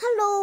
Hello.